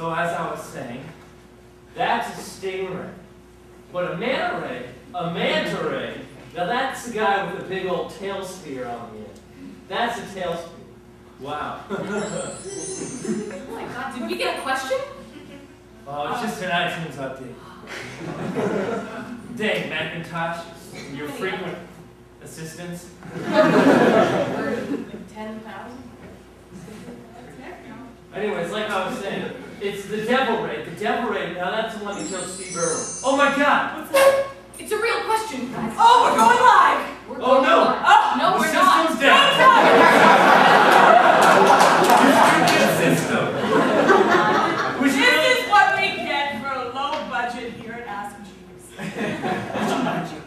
So as I was saying, that's a stingray. But a manta ray, a manta ray, now that's the guy with the big old tail spear on the end. That's a tail spear. Wow. Oh my god, did we get a question? Oh, it's just an iTunes update. Dang, Macintosh, your frequent assistants. Ten thousand? Anyways, like I was saying, it's the Devil Ray. The Devil Ray, now that's the one that killed Steve Irwin. Oh my god! It's a real question, guys. Oh, we're going live! We're Oh, no. live. Oh, no, the we're not. system's down. Stupid system. We should This really, is what we get for a low budget here at Ask Jeeves.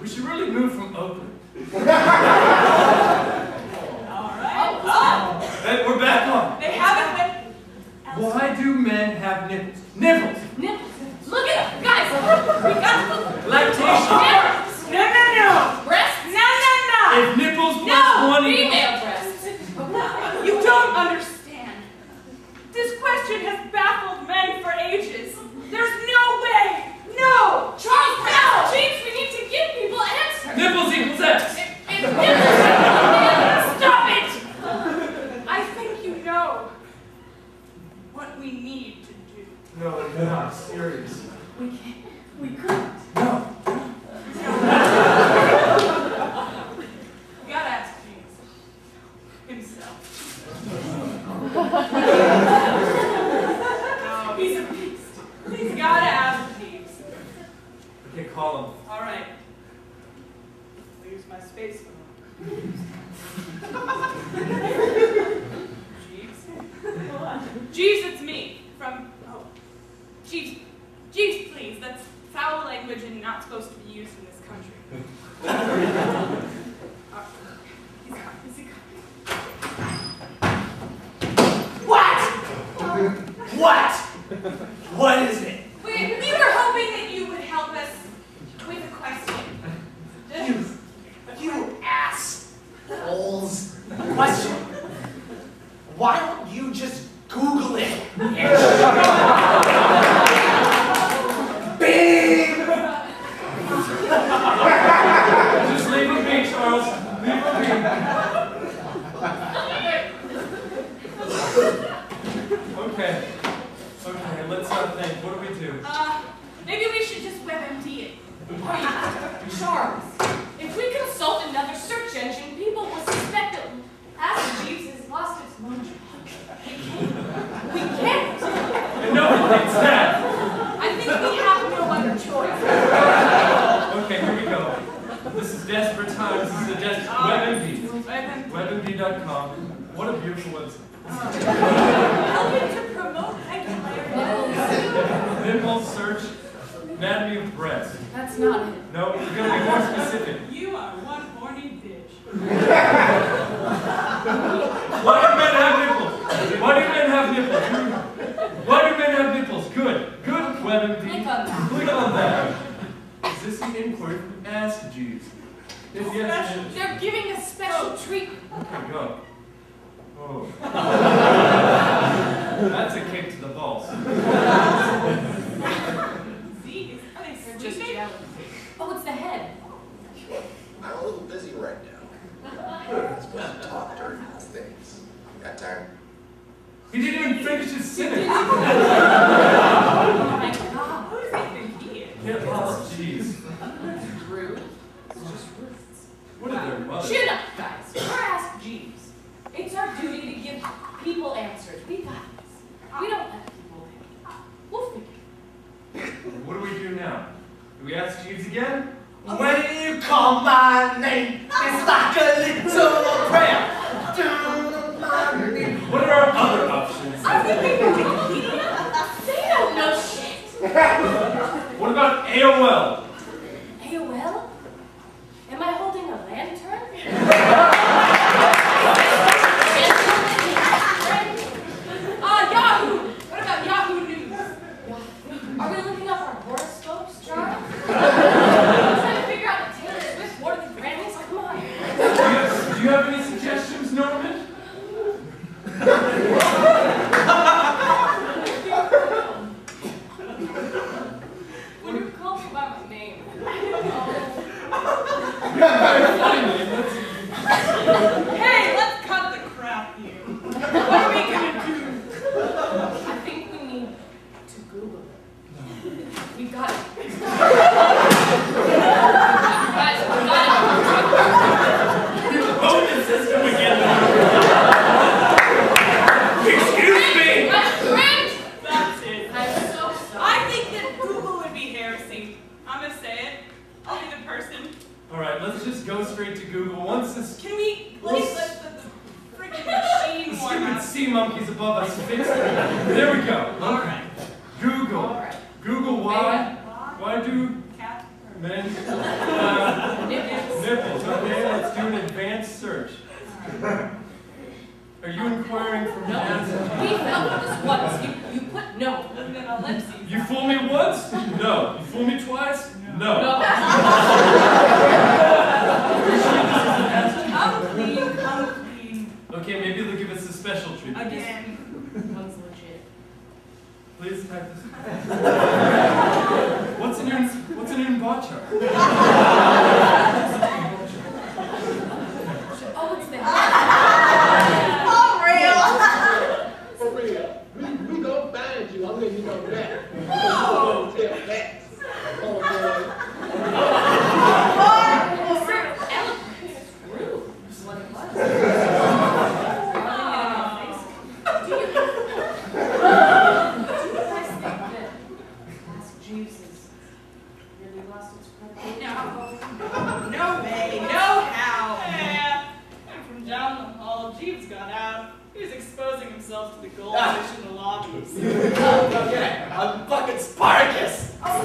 we should really move from Oakland. All right. Oh, Hey, we're back on. They haven't went. Why do men have nipples? Nipples! nipples. Look at them, guys. We got Lactation. nipples. No, no, no. Breasts. No, no, no. If nipples plus No, one equals... female breasts. You don't understand. This question has baffled men for ages. There's no way. No. Charles Brown, James, we need to give people answers. Nipples equals X. If, if nipples Stop it. I think you know what we need to do. No, you're not serious. we can't, we couldn't. No. We gotta ask James himself. no, he's a beast. He's gotta ask Jeeves. Okay, call him. All right. I'll use my space phone. Jeeves? Jeeves, it's me. From, oh. Jeeves, Jeeves, please. That's foul language and not supposed to be used in this country. Uh, he's coming, is he coming? What? What? What is it? We, we were hoping that you would help us with a question. You, you ass holes. Question. Why don't you just Google it? Bing! Just leave it be, Charles. Leave it be. Okay. Okay, let's not think. What do we do? Uh, maybe we should just WebMD it. Wait, Charles, if we consult another search engine, people will suspect that Ask Jeeves has lost its mojo. We can't. We can't. And no one thinks that. I think we have no other choice. Okay, here we go. This is desperate times. This is a desperate WebMD. WebMD. WebMD.com. What a beautiful website. That's not it. No, you're gonna be more specific. You are one horny bitch. Why do men have nipples? Why do men have nipples? Why do men have nipples? Good. Good, WebMD. Click on that. Click on that. Is this an inquiry from Ask Jeeves? If yes, then- They're giving a special oh. treatment. Okay, go. Oh. That's a kick to the balls. Z is are they They're just sleeping? jealous. Oh, it's the head. I'm a little busy right now. I'm supposed to talk during these things. Got time? He didn't even sentence. Oh my god. Who does he think he is? Yeah, oh, jeez. Rude. What are their mothers? Chin up, guys. We're Ask Jeeves. It's our duty to give people answers. We got this. We don't let people figure What do we do now? Do we ask Jeeves again? When you call my name, it's like a little prayer. They know Wikipedia. They don't know shit. What about AOL? AOL? Am I holding a lantern? Uh, Yahoo. What about Yahoo News? Are we looking up our horoscopes, Charles? trying to figure out the Taylor Swift, what are the Grammys? Come on. Do you, do you have Google. Once this Can we please let the, the freaking machine warm stupid up? Sea monkeys above us fix it. There we go. All right. Google. All right. Google why? Why? Why do Cat? men uh, Nipples. nipples? Okay, let's do an advanced search. Are you inquiring for No. answers? We fell for this once. You, you put no. And then ellipses. You fool me once? No. You fool me twice? No. No. Come clean, come clean. Okay, maybe they'll give us a special treatment. Again. One's legit. Please type this. what's in your What's in your bar chart? No. No way. No how. Yeah. And from down the hall, Jeeves got out. He's exposing himself to the goldfish in the lobby. Okay. I'm fucking Spartacus. Oh,